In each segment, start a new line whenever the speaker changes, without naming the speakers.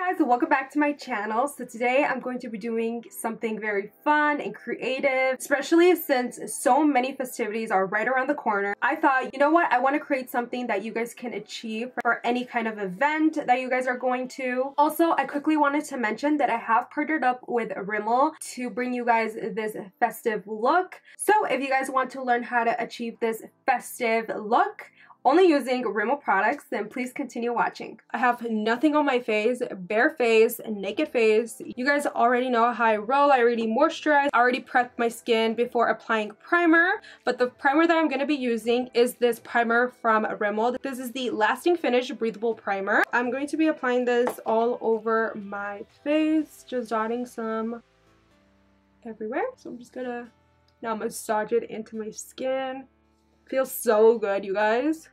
guys welcome back to my channel. So today i'm going to be doing something very fun and creative especially since so many festivities are right around the corner. I thought you know what? I want to create something that you guys can achieve for any kind of event that you guys are going to. Also i quickly wanted to mention that i have partnered up with rimmel to bring you guys this festive look. So if you guys want to learn how to achieve this festive look only using Rimmel products, then please continue watching. I have nothing on my face, bare face, naked face. You guys already know how I roll. I already moisturize. I already prepped my skin before applying primer, but the primer that I'm going to be using is this primer from Rimmel. This is the Lasting Finish Breathable Primer. I'm going to be applying this all over my face, just dotting some everywhere. So I'm just gonna now massage it into my skin. Feels so good, you guys.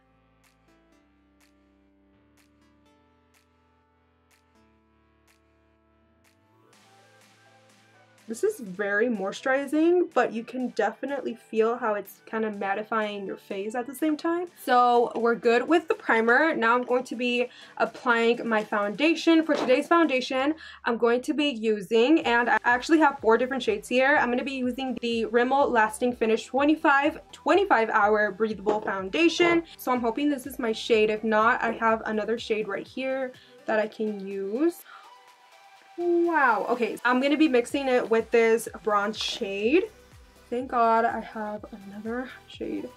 This is very moisturizing, but you can definitely feel how it's kind of mattifying your face at the same time. So we're good with the primer. Now I'm going to be applying my foundation. For today's foundation, I'm going to be using, and I actually have four different shades here. I'm going to be using the Rimmel Lasting Finish 25 25 Hour Breathable Foundation. So I'm hoping this is my shade. If not, I have another shade right here that I can use. Wow. Okay, I'm going to be mixing it with this bronze shade. Thank God I have another shade.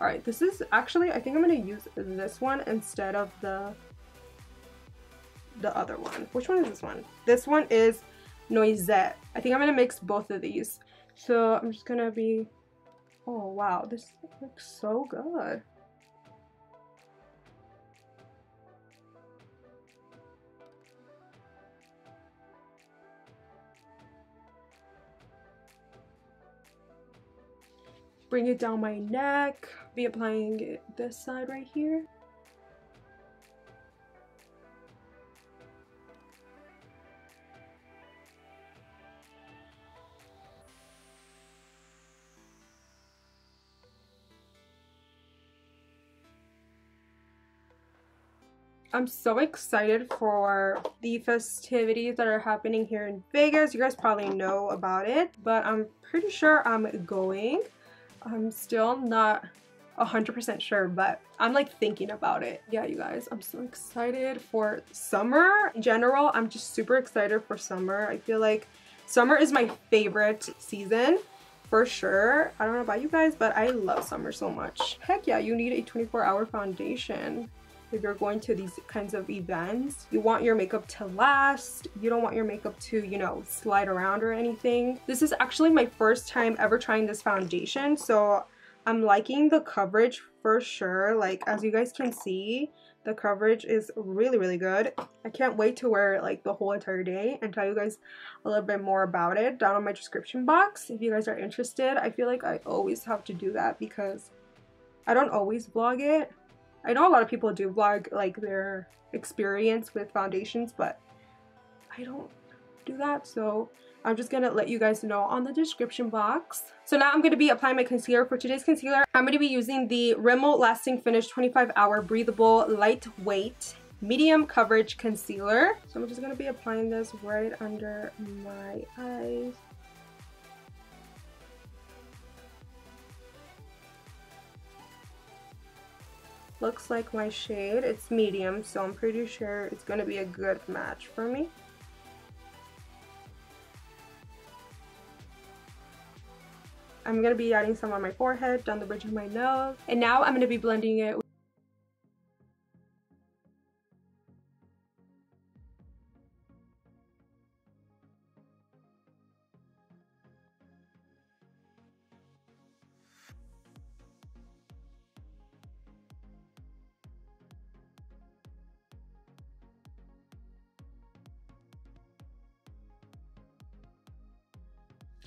Alright, this is actually, I think I'm going to use this one instead of the the other one. Which one is this one? This one is Noisette. I think I'm going to mix both of these. So I'm just going to be... Oh, wow. This looks so good. Bring it down my neck, be applying this side right here. I'm so excited for the festivities that are happening here in Vegas. You guys probably know about it, but I'm pretty sure I'm going. I'm still not 100% sure, but I'm like thinking about it. Yeah, you guys, I'm so excited for summer. In general, I'm just super excited for summer. I feel like summer is my favorite season for sure. I don't know about you guys, but I love summer so much. Heck yeah, you need a 24 hour foundation if you're going to these kinds of events. You want your makeup to last. You don't want your makeup to, you know, slide around or anything. This is actually my first time ever trying this foundation. So I'm liking the coverage for sure. Like as you guys can see, the coverage is really, really good. I can't wait to wear it like the whole entire day and tell you guys a little bit more about it down in my description box if you guys are interested. I feel like I always have to do that because I don't always vlog it I know a lot of people do vlog like their experience with foundations, but I don't do that. So I'm just going to let you guys know on the description box. So now I'm going to be applying my concealer. For today's concealer, I'm going to be using the Rimmel Lasting Finish 25 Hour Breathable Lightweight Medium Coverage Concealer. So I'm just going to be applying this right under my eyes. Looks like my shade. It's medium, so I'm pretty sure it's going to be a good match for me. I'm going to be adding some on my forehead, down the bridge of my nose. And now I'm going to be blending it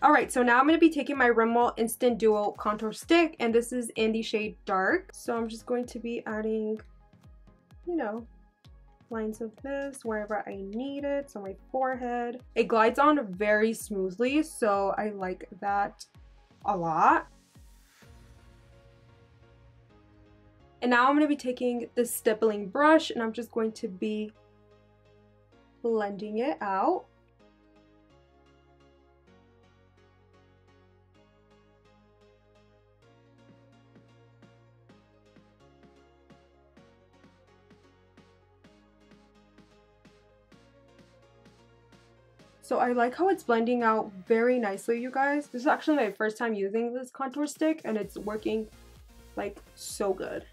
Alright, so now I'm going to be taking my Rimmel Instant Duo Contour Stick, and this is in the shade Dark. So I'm just going to be adding, you know, lines of this wherever I need it. So my forehead. It glides on very smoothly, so I like that a lot. And now I'm going to be taking this stippling brush and I'm just going to be blending it out. So I like how it's blending out very nicely, you guys. This is actually my first time using this contour stick and it's working like so good.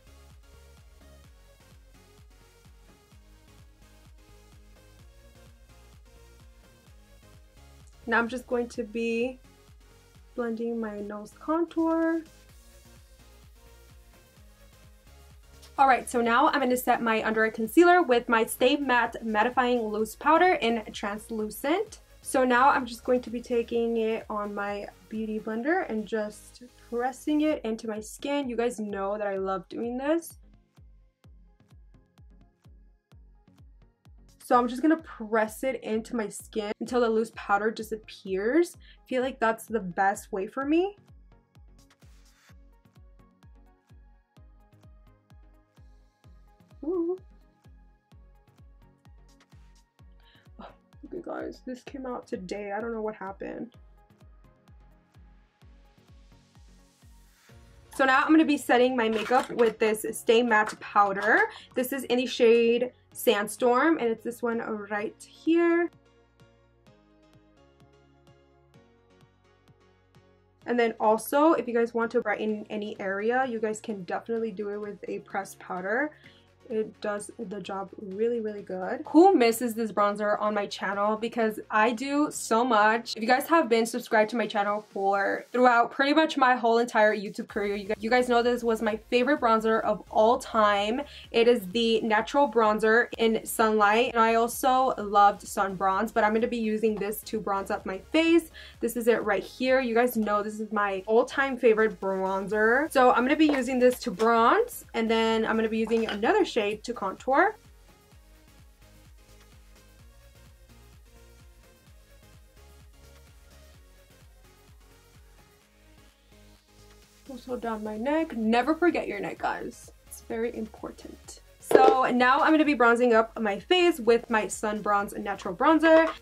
Now I'm just going to be blending my nose contour. Alright, so now I'm going to set my under eye concealer with my Stay Matte Mattifying Loose Powder in Translucent. So now I'm just going to be taking it on my Beauty Blender and just pressing it into my skin. You guys know that I love doing this. So I'm just going to press it into my skin until the loose powder disappears. I feel like that's the best way for me. Oh, okay guys, this came out today. I don't know what happened. So now I'm going to be setting my makeup with this Stay Matte powder. This is in the shade Sandstorm and it's this one right here. And then also, if you guys want to brighten any area, you guys can definitely do it with a pressed powder it does the job really really good. Who misses this bronzer on my channel? Because i do so much. If you guys have been subscribed to my channel for throughout pretty much my whole entire youtube career you guys, know this was my favorite bronzer of all time. It is the natural bronzer in sunlight. And i also loved sun bronze but i'm going to be using this to bronze up my face. This is it right here. You guys know this is my all-time favorite bronzer. So i'm going to be using this to bronze and then i'm going to be using another shade shade to contour. Also down my neck. Never forget your neck, guys. It's very important. So now I'm going to be bronzing up my face with my Sun Bronze Natural Bronzer.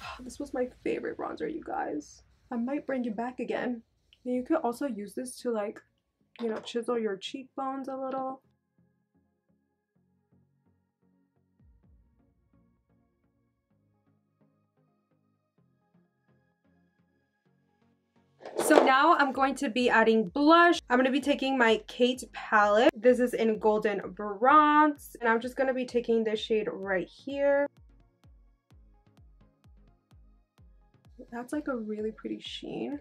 This was my favorite bronzer, you guys. I might bring it back again. You could also use this to like, you know, chisel your cheekbones a little. So now I'm going to be adding blush. I'm going to be taking my Kate palette. This is in Golden Bronze. And I'm just going to be taking this shade right here. That's like a really pretty sheen.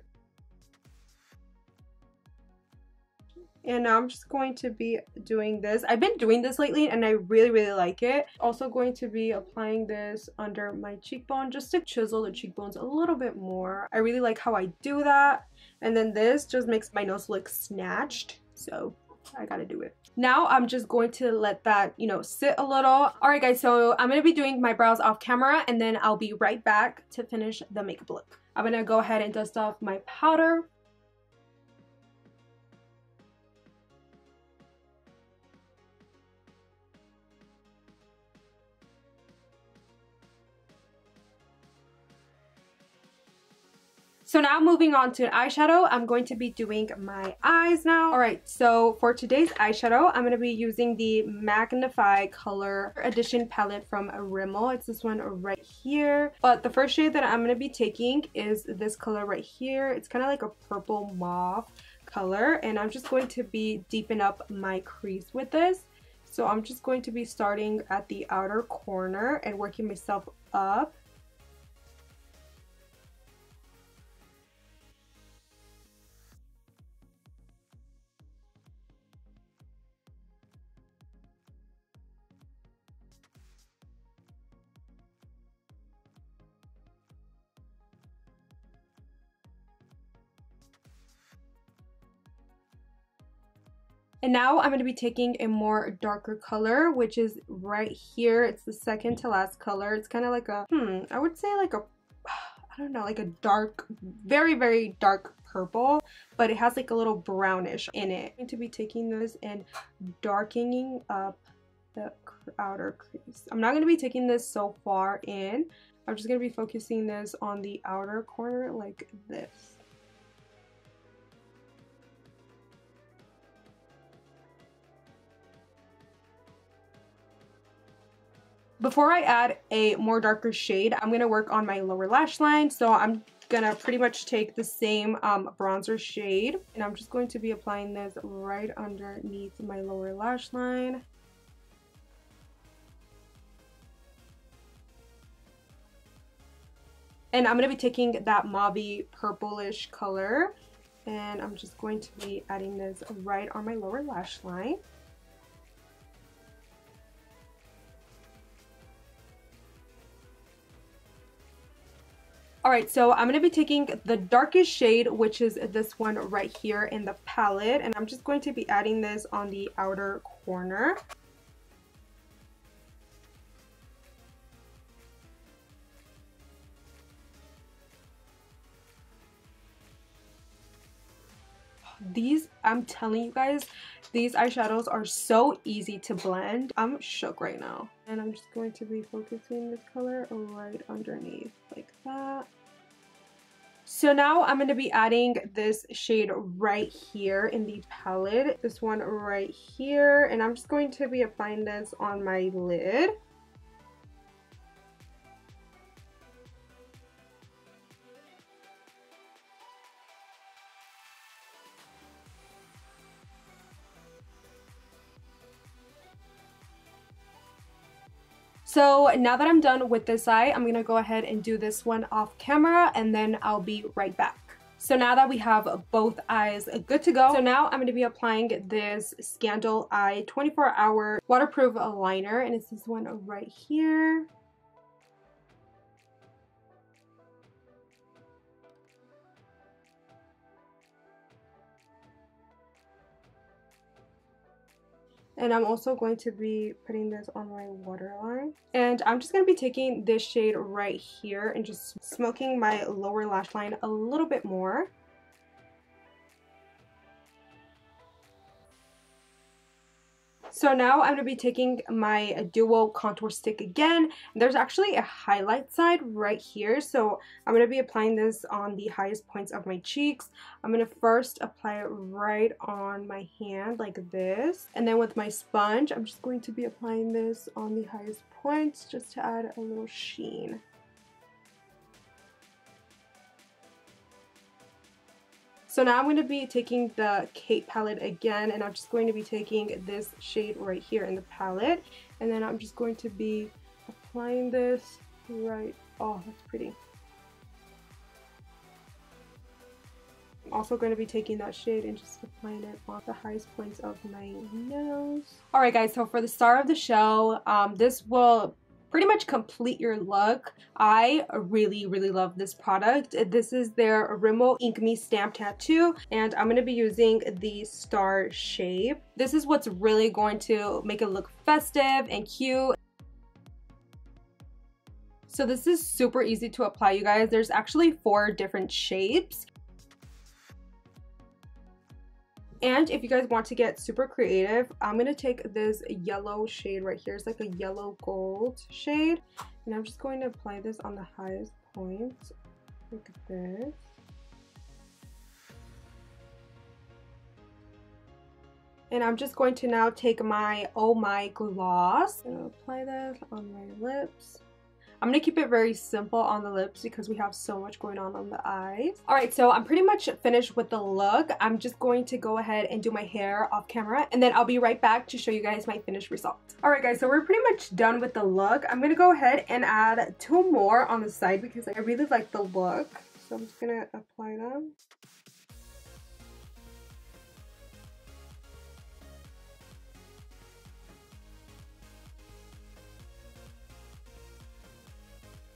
And now I'm just going to be doing this. I've been doing this lately and I really really like it. Also going to be applying this under my cheekbone just to chisel the cheekbones a little bit more. I really like how I do that and then this just makes my nose look snatched so I gotta do it. Now I'm just going to let that, you know, sit a little. Alright guys, so I'm gonna be doing my brows off camera and then I'll be right back to finish the makeup look. I'm gonna go ahead and dust off my powder So now moving on to an eyeshadow, I'm going to be doing my eyes now. Alright, so for today's eyeshadow, I'm going to be using the Magnify Color Edition palette from Rimmel. It's this one right here. But the first shade that I'm going to be taking is this color right here. It's kind of like a purple mauve color. And I'm just going to be deepen up my crease with this. So I'm just going to be starting at the outer corner and working myself up And now I'm going to be taking a more darker color, which is right here. It's the second to last color. It's kind of like a, hmm, I would say like a, I don't know, like a dark, very, very dark purple, but it has like a little brownish in it. I'm going to be taking this and darkening up the outer crease. I'm not going to be taking this so far in. I'm just going to be focusing this on the outer corner like this. Before I add a more darker shade, I'm going to work on my lower lash line. So I'm going to pretty much take the same um, bronzer shade and I'm just going to be applying this right underneath my lower lash line. And I'm going to be taking that mauve purplish color and I'm just going to be adding this right on my lower lash line. Alright, so I'm going to be taking the darkest shade, which is this one right here in the palette. And I'm just going to be adding this on the outer corner. These, I'm telling you guys, these eyeshadows are so easy to blend. I'm shook right now. And I'm just going to be focusing this color right underneath like that. So now I'm going to be adding this shade right here in the palette. This one right here. And I'm just going to be applying this on my lid. So now that I'm done with this eye, I'm gonna go ahead and do this one off camera and then I'll be right back. So now that we have both eyes good to go, so now I'm going to be applying this Scandaleyes 24 hour waterproof liner and it's this one right here. And I'm also going to be putting this on my waterline. And I'm just going to be taking this shade right here and just smoking my lower lash line a little bit more. So now I'm going to be taking my Duo contour stick again. There's actually a highlight side right here. So I'm going to be applying this on the highest points of my cheeks. I'm going to first apply it right on my hand like this. And then with my sponge, I'm just going to be applying this on the highest points just to add a little sheen. So now I'm going to be taking the Kate palette again and I'm just going to be taking this shade right here in the palette and then I'm just going to be applying this right, oh that's pretty. I'm also going to be taking that shade and just applying it on the highest points of my nose. Alright guys, so for the star of the show, um, this will pretty much complete your look. I really, really love this product. This is their Rimmel Ink Me Stamp Tattoo, and I'm to be using the star shape. This is what's really going to make it look festive and cute. So this is super easy to apply, you guys. There's actually four different shapes. And if you guys want to get super creative, I'm going to take this yellow shade right here. It's like a yellow gold shade. And I'm just going to apply this on the highest point. Like this. And I'm just going to now take my Oh My gloss and apply this on my lips. I'm going to keep it very simple on the lips because we have so much going on on the eyes. Alright, so I'm pretty much finished with the look. I'm just going to go ahead and do my hair off camera and then I'll be right back to show you guys my finished result. Alright guys, so we're pretty much done with the look. I'm going to go ahead and add two more on the side because I really like the look. So I'm just going to apply them.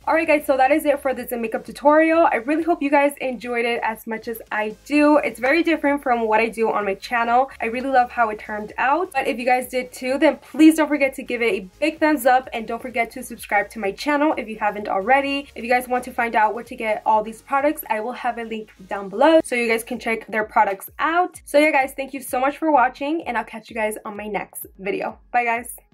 Alright guys, so that is it for this makeup tutorial. I really hope you guys enjoyed it as much as I do. It's very different from what I do on my channel. I really love how it turned out. But if you guys did too, then please don't forget to give it a big thumbs up and don't forget to subscribe to my channel if you haven't already. If you guys want to find out where to get all these products, I will have a link down below so you guys can check their products out. So yeah guys, thank you so much for watching and I'll catch you guys on my next video. Bye guys!